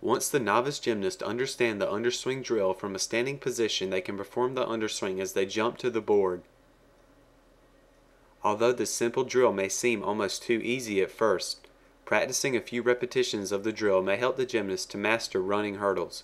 Once the novice gymnast understand the underswing drill from a standing position, they can perform the underswing as they jump to the board. Although this simple drill may seem almost too easy at first, practicing a few repetitions of the drill may help the gymnast to master running hurdles.